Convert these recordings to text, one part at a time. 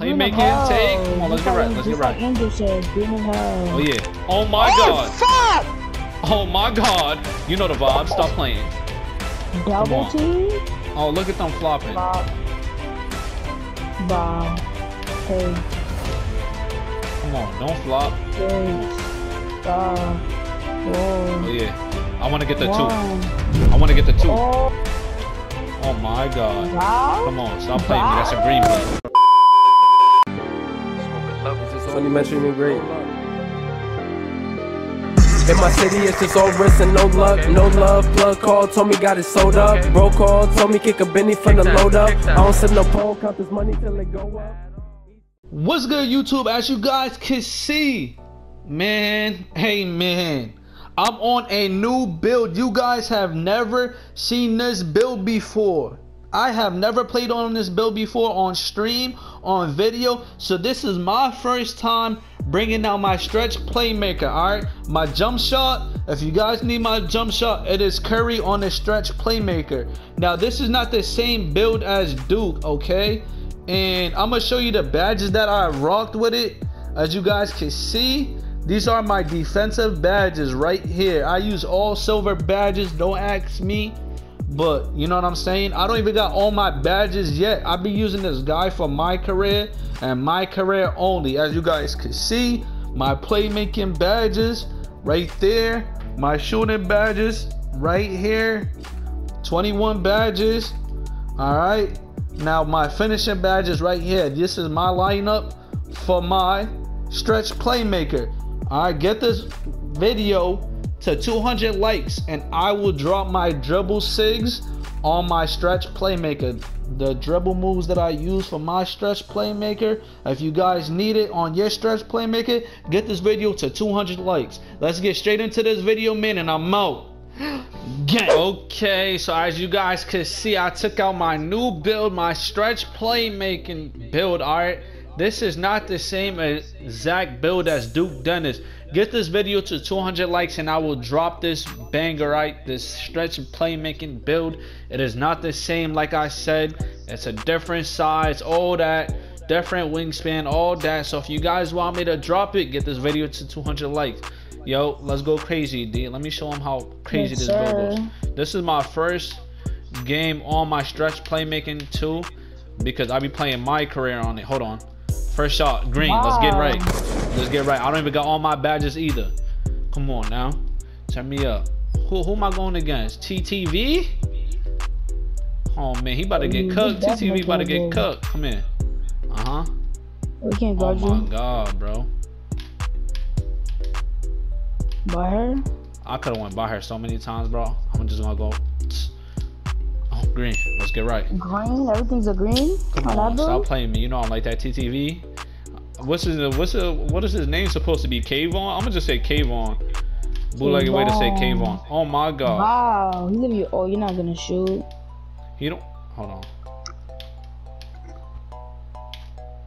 Playmaking, oh, take. Come on, let's get right. Let's get right. Angel said, green of hell. Oh yeah. Oh my oh, god. Fuck! Oh my god. You know the vibe. Stop playing. Double team? Oh, look at them flopping. Bob. Bob. Hey, Come on, don't flop. Oh yeah. I want to get the two. I want to get the two. Oh, Oh my god. wow. Come on, stop playing me. That's a green me great. In my city, it's just all risk and no luck, no love. Plug call, told me got it sold up. Bro call, told me kick a Benny from the load up. I don't sip no pole, count this money till it go up. What's good, YouTube? As you guys can see, man, hey man, I'm on a new build. You guys have never seen this build before. I have never played on this build before on stream, on video. So this is my first time bringing out my stretch playmaker. All right, my jump shot. If you guys need my jump shot, it is Curry on the stretch playmaker. Now this is not the same build as Duke, okay? And I'm gonna show you the badges that I rocked with it. As you guys can see, these are my defensive badges right here. I use all silver badges. Don't ask me. But you know what I'm saying? I don't even got all my badges yet. I've been using this guy for my career and my career only. As you guys can see, my playmaking badges right there. My shooting badges right here. 21 badges. All right. Now my finishing badges right here. This is my lineup for my stretch playmaker. All right, get this video to 200 likes and I will drop my dribble sigs on my stretch playmaker. The dribble moves that I use for my stretch playmaker. If you guys need it on your stretch playmaker, get this video to 200 likes. Let's get straight into this video, man, and I'm out. Gang. Okay, so as you guys can see, I took out my new build, my stretch playmaking build. All right, this is not the same as exact build as Duke Dennis. Get this video to 200 likes and I will drop this banger, right? This stretch playmaking build. It is not the same, like I said. It's a different size, all that different wingspan, all that. So if you guys want me to drop it, get this video to 200 likes. Yo, let's go crazy, D. Let me show them how crazy Yes, this build sir. goes. This is my first game on my stretch playmaking too, because I be playing my career on it. Hold on. First shot, green. Let's get right. Let's get right. I don't even got all my badges either. Come on now. Turn me up. Who, who am I going against? TTV? Oh man, he about to Oh, get cooked. TTV about to get cooked. Come here. Uh huh. We can't Oh guard my god, bro. By her? I could have went by her so many times, bro. I'm just gonna go. Green. Let's get right. Green? Everything's a green? Come on, on, stop playing me. You know I'm like that TTV. What's his what's what is his name supposed to be? Kayvon? I'm gonna just say Kayvon. Bootlegged way to say Kayvon. Oh my god. Wow. He's gonna be, oh, you're not gonna shoot. He don't hold on.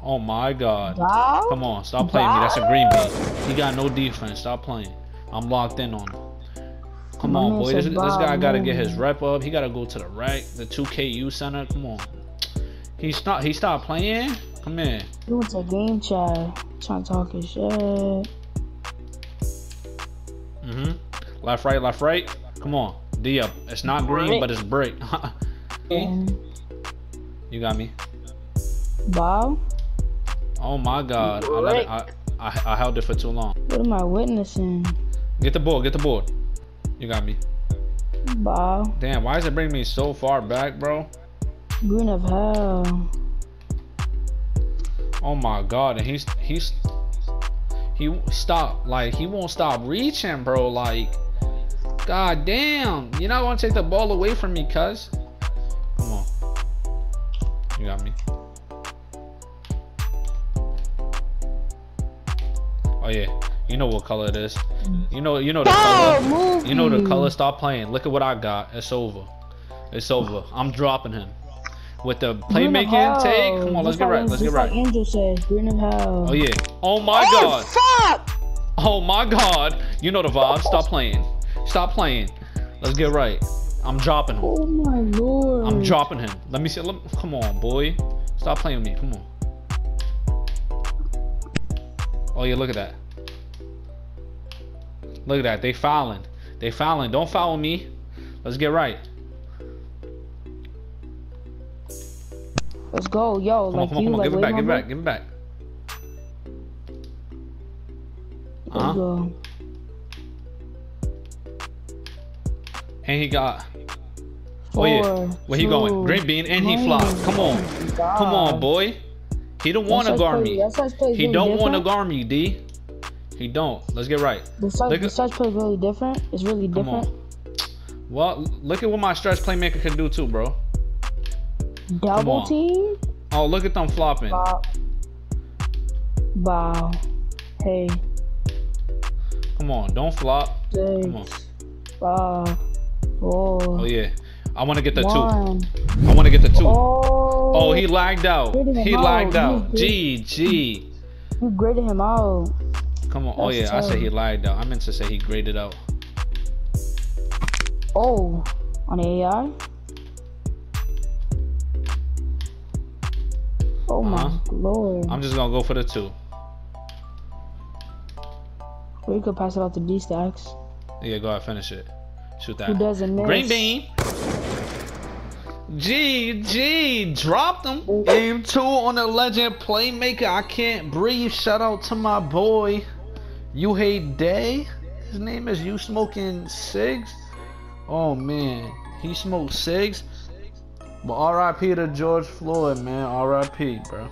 Oh my god. Wow. Come on, stop playing me. That's a green beat. He got no defense. Stop playing. I'm locked in on him. Come on, boy. This, this guy gotta get his rep up. He gotta go to the right, the 2KU center. Come on. He stopped. He stopped playing. Come in. He went to game chat. Trying to talk his shit. hmm Left, right, left, right. Come on. D up. It's not green, but it's brick. You got me. wow. Oh my god. I, let it, I, I, I held it for too long. What am I witnessing? Get the board. Get the board. You got me. Wow. Damn, why does it bring me so far back, bro? Green of hell. Oh my god, and he's he's he stop like he won't stop reaching, bro. Like, god damn, you're not gonna take the ball away from me, cuz. Come on, you got me. Oh yeah, you know what color it is. Mm-hmm. You know, you know the color. You know the color. Stop playing. Look at what I got. It's over. It's over. I'm dropping him. With the playmaking take. Come on, let's get right. Let's get right. Angel said, green of hell. Oh yeah. Oh my Oh, god. fuck! Oh my god. You know the vibe. Stop playing. Stop playing. Let's get right. I'm dropping him. Oh my lord. I'm dropping him. Let me see. Let, come on, boy. Stop playing with me. Come on. Oh yeah, look at that. Look at that. They fouling. They fouling. Don't foul me. Let's get right. Let's go, yo. Come like on, come on, you, come on. like Give it back. Give it back. Give it back. Huh. Let's go. And he got. Oh yeah. Four, Where he going? Green bean and he flopped. Come on. Come on, boy. He don't want to guard me. that such play is He don't want to guard me, D. He don't. Let's get right. The Look the at- play is really different. It's really Come different. on. Well, look at what my stretch playmaker can do too, bro. Double team. Oh, look at them flopping. Wow. Wow. Hey. Come on, don't flop. Come on. Six. Five. Four. Oh yeah. I want to get the two. I want to get the two. Oh. Oh, he lagged out. He out. lagged out. GG. You graded him out. Come on. Oh That's yeah, I said he lied out. I meant to say he graded out. Oh. On the AI. Oh my Uh-huh. lord. I'm just gonna go for the two. Or you could pass it out to D stacks. Yeah, go ahead, finish it. Shoot that. Who doesn't miss? Green bean. GG, dropped him. Game two on the legend playmaker. I can't breathe. Shout out to my boy. You hate day. His name is you smoking cigs. Oh man, he smoked cigs. But R.I.P. to George Floyd, man. R.I.P. Bro.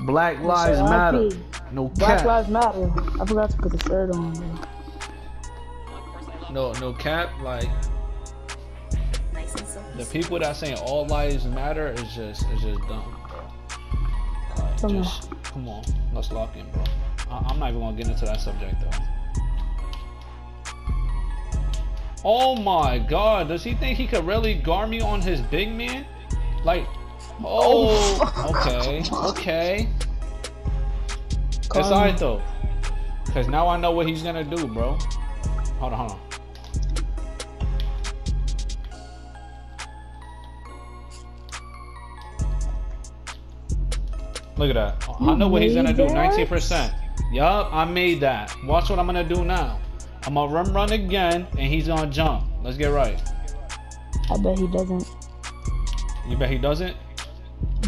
Black Lives Matter. No Black cap. Lives Matter. I forgot to put the shirt on. Bro. No, no cap. Like the people that saying all lives matter is just is just dumb, bro. Like, Come on. come on, let's lock in, bro. I, I'm not even gonna get into that subject though. Oh my God, does he think he could really guard me on his big man? Like, oh, okay, okay. It's Call alright though, cause now I know what he's gonna do, bro. Hold on, hold on. Look at that. I know what he's gonna do. Nineteen percent. Yup, I made that. Watch what I'm gonna do now. I'm gonna run, run again, and he's gonna jump. Let's get right. I bet he doesn't. You bet he doesn't.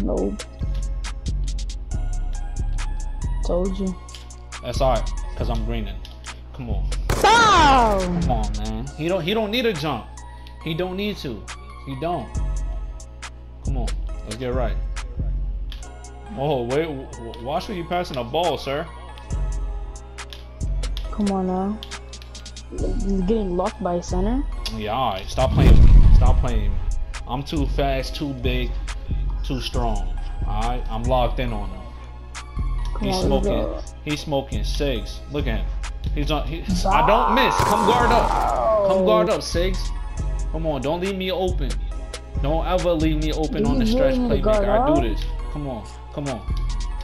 Nope. Told you. That's alright, cause I'm greening. Come on, Bow! come on, man. He don't. He don't need a jump. He don't need to. He don't. Come on, let's get right. Oh wait, w- w- watch where you passing a ball, sir. Come on now. He's getting locked by center. Yeah, alright. Stop playing. Stop playing. I'm too fast, too big, too strong. Alright, I'm locked in on him. Come He's on, smoking. He's smoking cigs. Look at him. He's on. He, I don't miss. Come guard up. Come guard up, Sigs. Come on, don't leave me open. Don't ever leave me open on the stretch really need to guard playmaker. I do this. Come on, come on,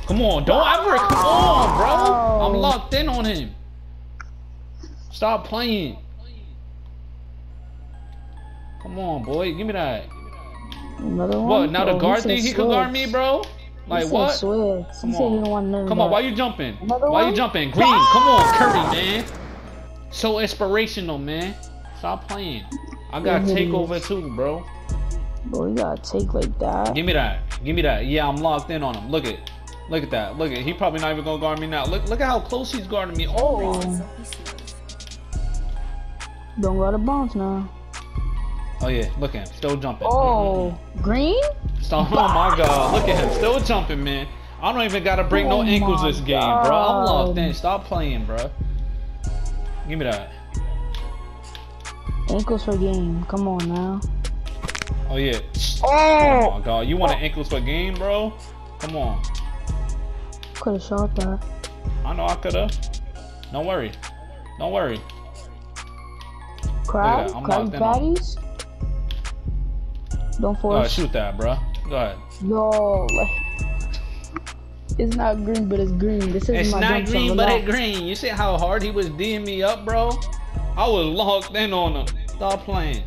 come on. Don't ever come on, bro. I'm locked in on him. Stop playing. Come on, boy. Give me that. Another one. What? Now the Oh, guard think he could guard me, bro? Like what? Come he said he on. don't want none Come on, why you jumping? Another why one? you jumping? Green, come on, Curry, man. So inspirational, man. Stop playing. I got takeover too, bro. Bro, you gotta take like that. Give me that. Give me that. Yeah, I'm locked in on him. Look at, look at that. Look at. He probably not even gonna guard me now. Look, look at how close he's guarding me. Oh, Don't gotta bounce now. oh yeah. Look at him, still jumping. Oh, mm-hmm. green? Stop. Oh my God. Look at him, still jumping, man. I don't even gotta break no Oh ankles this game, bro. I'm locked God. in. Stop playing, bro. Give me that. Ankles for game. Come on now. Oh yeah. Oh! Oh my god, you want an ankles for game, bro? Come on. Could have shot that. I know I coulda. Don't worry. Don't worry. Crab? that, I'm Crab patties? Don't force. shoot that, bro. Go ahead. No, it's not green, but it's green. This is It's my not green, but it's green. You see how hard he was D'ing me up, bro? I was locked in on him. Stop playing.